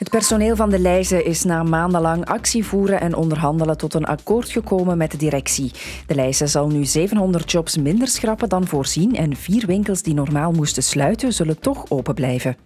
Het personeel van de Leize is na maandenlang actie voeren en onderhandelen tot een akkoord gekomen met de directie. De Leize zal nu 700 jobs minder schrappen dan voorzien en vier winkels die normaal moesten sluiten zullen toch open blijven.